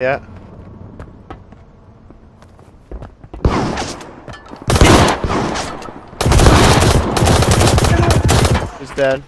Yeah. He's dead.